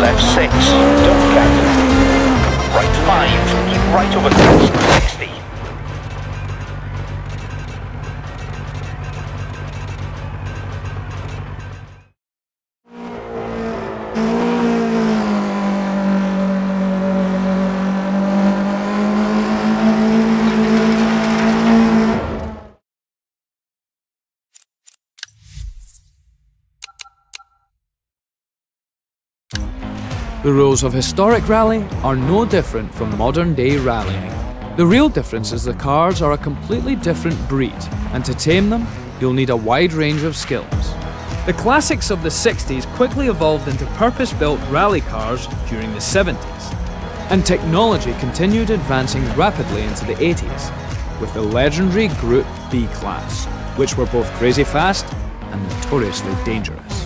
left 6, don't cut. Right 5, keep right over crest, 60. The rules of historic rally are no different from modern day rallying. The real difference is the cars are a completely different breed, and to tame them, you'll need a wide range of skills. The classics of the 60s quickly evolved into purpose built rally cars during the 70s, and technology continued advancing rapidly into the 80s, with the legendary Group B class, which were both crazy fast and notoriously dangerous.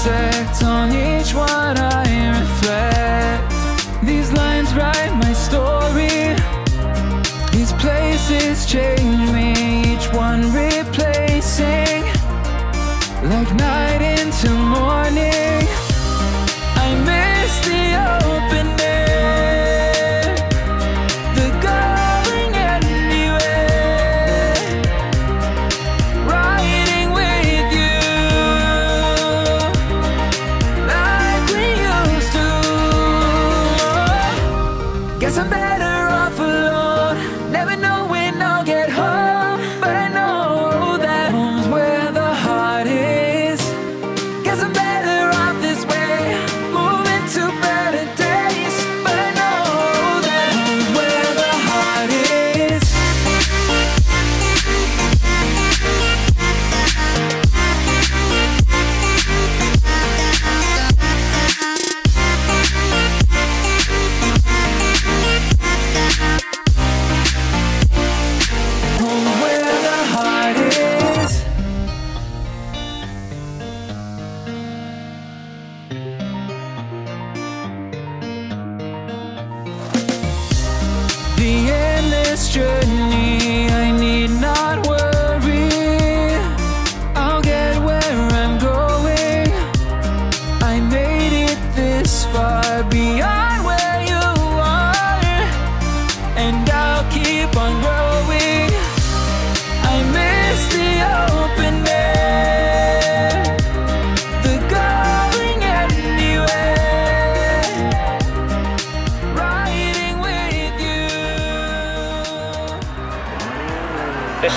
všech, co. never know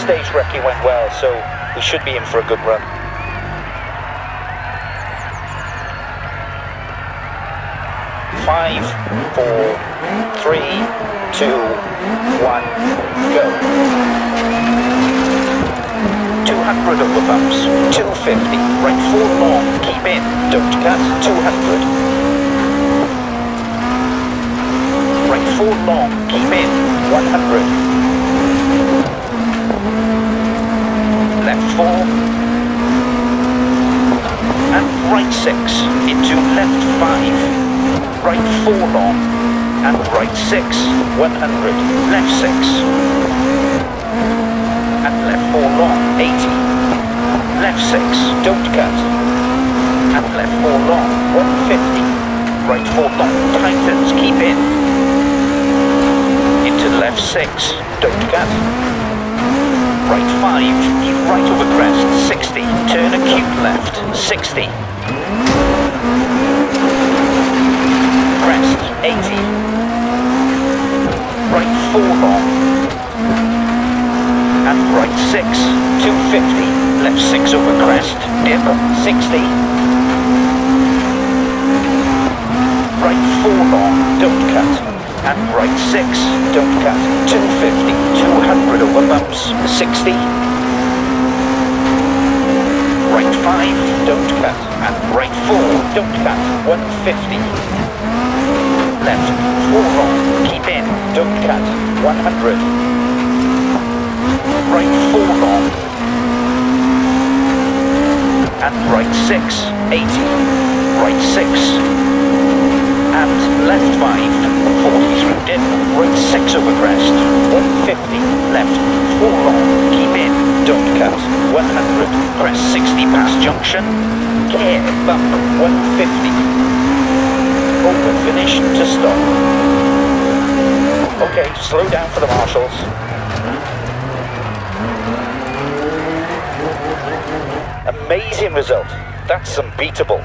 stage recce went well, so we should be in for a good run. Five, four, three, two, one, go. 200 over bumps, 250, right four long, keep in, don't cut, 200. Right four long, keep in, 100. Four, and right six into left five, right four long, and right six, 100, left six, and left four long, 80, left six, don't cut, and left four long, 150, right four long, tightens, keep in, into left six, don't cut, Right 5, keep right over crest, 60. Turn acute left, 60. Crest, 80. Right 4 long. And right 6, 250. Left 6 over crest, dip, 60. Right 4 long, don't cut and right 6, don't cut, 250, 200 over bumps, 60, Five, don't cut. And right four, don't cut. 150. Left, four wrong. Keep in, don't cut. 100. Right four long. And right six, 80. Right six. And left five, 40 through dip. Right six over crest. 150. Left, four long. Keep in, don't cut. 60 past junction. Care bump 150. Open finish to stop. Okay, slow down for the marshals. Amazing result. That's unbeatable.